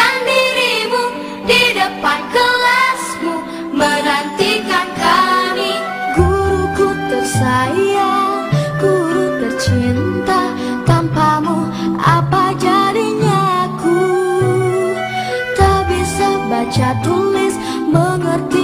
Tempatkan dirimu di depan kelasmu Menantikan kami. Guruku tersayang, guru tercinta Tanpamu apa jadinya aku? Tak bisa baca tulis, mengerti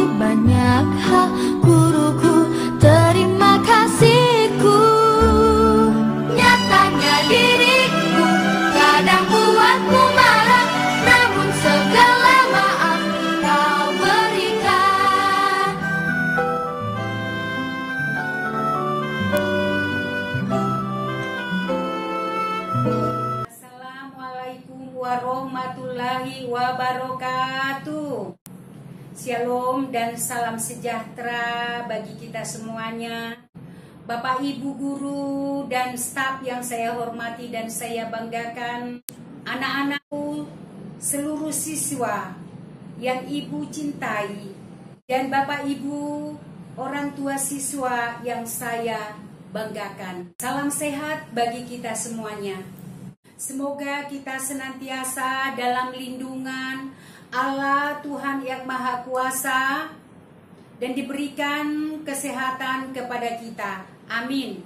wabarakatuh. Shalom dan salam sejahtera bagi kita semuanya. Bapak, Ibu guru dan staf yang saya hormati dan saya banggakan, anak-anakku, seluruh siswa yang Ibu cintai, dan Bapak Ibu orang tua siswa yang saya banggakan. Salam sehat bagi kita semuanya. Semoga kita senantiasa dalam lindungan Allah Tuhan yang Maha Kuasa dan diberikan kesehatan kepada kita. Amin.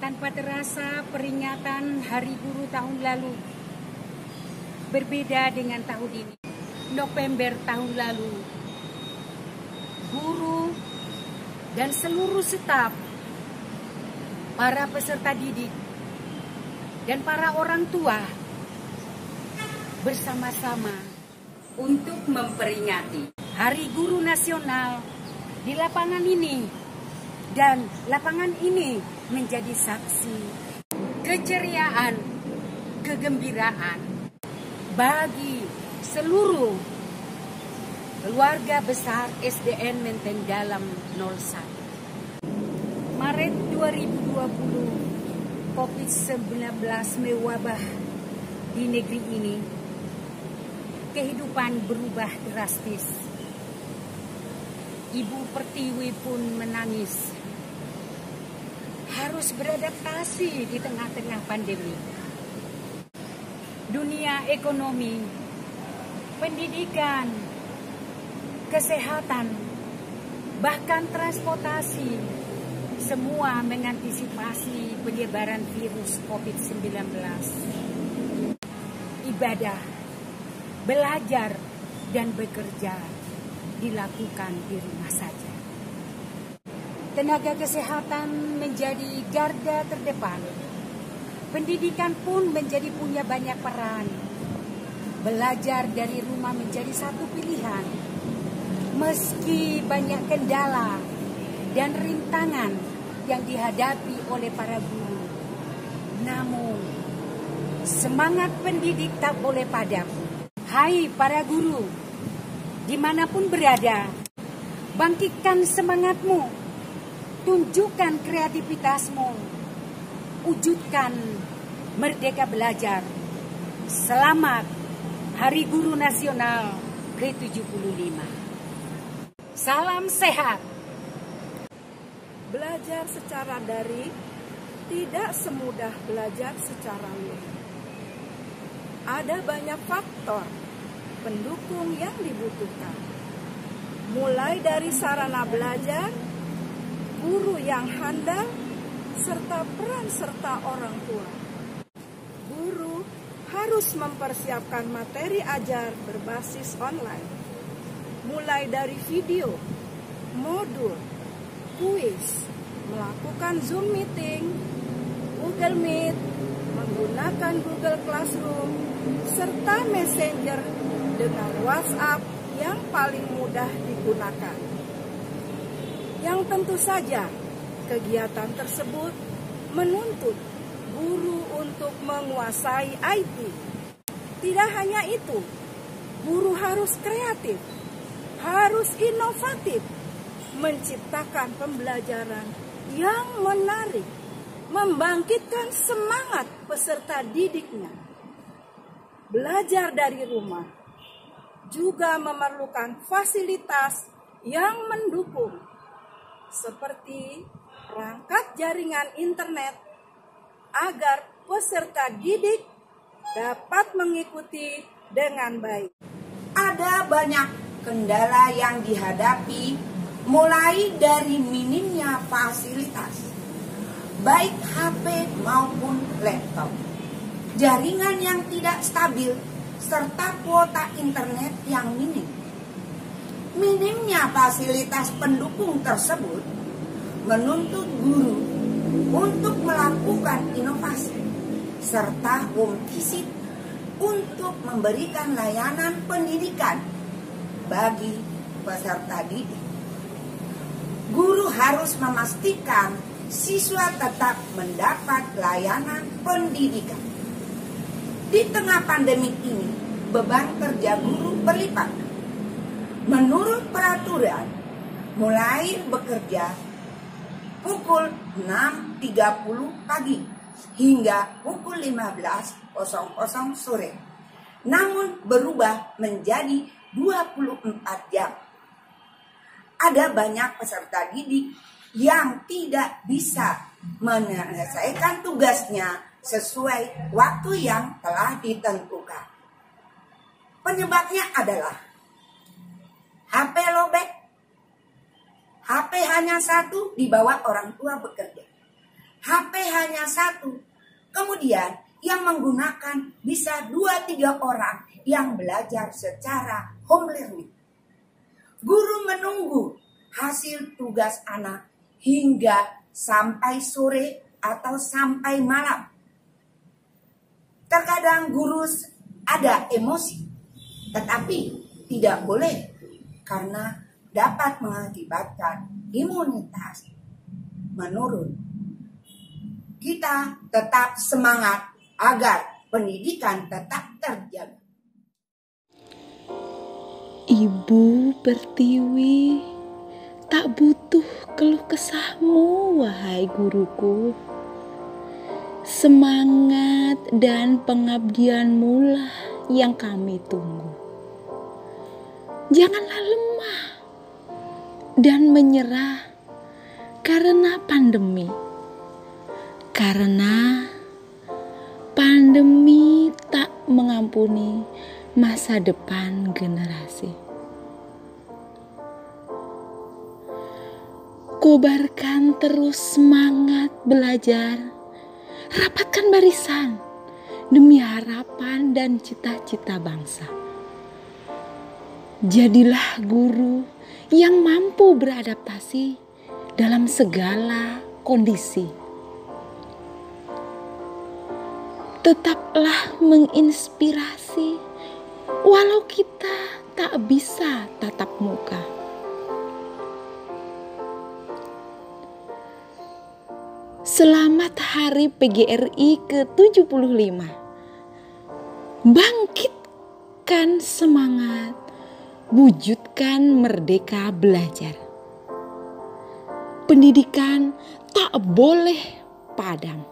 Tanpa terasa peringatan Hari Guru tahun lalu berbeda dengan tahun ini. November tahun lalu, guru dan seluruh staf, para peserta didik, dan para orang tua bersama-sama untuk memperingati Hari Guru Nasional di lapangan ini dan lapangan ini menjadi saksi keceriaan, kegembiraan bagi seluruh keluarga besar SDN Menteng Dalam 01. Maret 2020 COVID-19 mewabah di negeri ini, kehidupan berubah drastis. Ibu Pertiwi pun menangis. Harus beradaptasi di tengah-tengah pandemi. Dunia ekonomi, pendidikan, kesehatan, bahkan transportasi semua mengantisipasi penyebaran virus COVID-19. Ibadah, belajar, dan bekerja dilakukan di rumah saja. Tenaga kesehatan menjadi garda terdepan. Pendidikan pun menjadi punya banyak peran. Belajar dari rumah menjadi satu pilihan. Meski banyak kendala dan rintangan yang dihadapi oleh para guru. Namun, semangat pendidik tak boleh padam. Hai para guru, di mana pun berada, bangkitkan semangatmu, tunjukkan kreativitasmu, wujudkan merdeka belajar. Selamat Hari Guru Nasional ke-75. Salam sehat. Belajar secara daring tidak semudah belajar secara luring. Ada banyak faktor pendukung yang dibutuhkan. Mulai dari sarana belajar, guru yang handal, serta peran serta orang tua. Guru harus mempersiapkan materi ajar berbasis online. Mulai dari video, modul, kuis, melakukan Zoom meeting, Google Meet, menggunakan Google Classroom, serta Messenger dengan WhatsApp yang paling mudah digunakan. Yang tentu saja kegiatan tersebut menuntut guru untuk menguasai IT. Tidak hanya itu, guru harus kreatif, harus inovatif, menciptakan pembelajaran yang menarik, membangkitkan semangat peserta didiknya. Belajar dari rumah juga memerlukan fasilitas yang mendukung, seperti perangkat jaringan internet, agar peserta didik dapat mengikuti dengan baik. Ada banyak kendala yang dihadapi mulai dari minimnya fasilitas, baik HP maupun laptop, jaringan yang tidak stabil, serta kuota internet yang minim. Minimnya fasilitas pendukung tersebut menuntut guru untuk melakukan inovasi serta home visit untuk memberikan layanan pendidikan bagi peserta didik. Harus memastikan siswa tetap mendapat layanan pendidikan. Di tengah pandemi ini, beban kerja guru berlipat. Menurut peraturan, mulai bekerja pukul 6.30 pagi hingga pukul 15.00 sore. Namun berubah menjadi 24 jam. Ada banyak peserta didik yang tidak bisa menyelesaikan tugasnya sesuai waktu yang telah ditentukan. Penyebabnya adalah HP lobek, HP hanya satu dibawa orang tua bekerja. HP hanya satu. Kemudian yang menggunakan bisa dua tiga orang yang belajar secara home learning. Guru menunggu hasil tugas anak hingga sampai sore atau sampai malam. Terkadang guru ada emosi, tetapi tidak boleh karena dapat mengakibatkan imunitas menurun. Kita tetap semangat agar pendidikan tetap terjaga. Ibu Pertiwi tak butuh keluh kesahmu, wahai guruku. Semangat dan pengabdianmu lah yang kami tunggu. Janganlah lemah dan menyerah karena pandemi. Karena pandemi tak mengampuni masa depan generasi. Kobarkan terus semangat belajar, rapatkan barisan demi harapan dan cita-cita bangsa. Jadilah guru yang mampu beradaptasi dalam segala kondisi. Tetaplah menginspirasi walau kita tak bisa tatap muka. Selamat Hari PGRI ke-75. Bangkitkan semangat, wujudkan merdeka belajar. Pendidikan tak boleh padam.